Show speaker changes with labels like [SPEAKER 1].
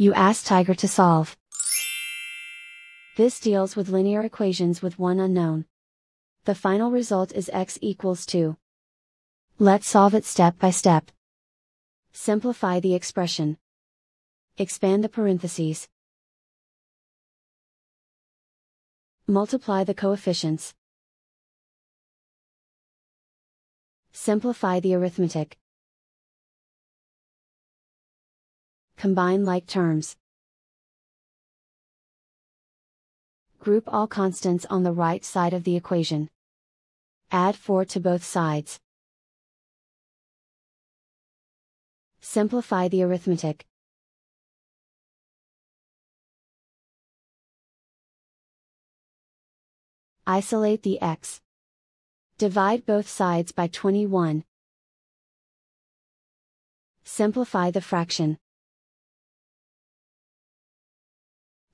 [SPEAKER 1] You ask Tiger to solve. This deals with linear equations with one unknown. The final result is x equals 2. Let's solve it step by step. Simplify the expression. Expand the parentheses. Multiply the coefficients. Simplify the arithmetic. Combine like terms. Group all constants on the right side of the equation. Add 4 to both sides. Simplify the arithmetic. Isolate the x. Divide both sides by 21. Simplify the fraction.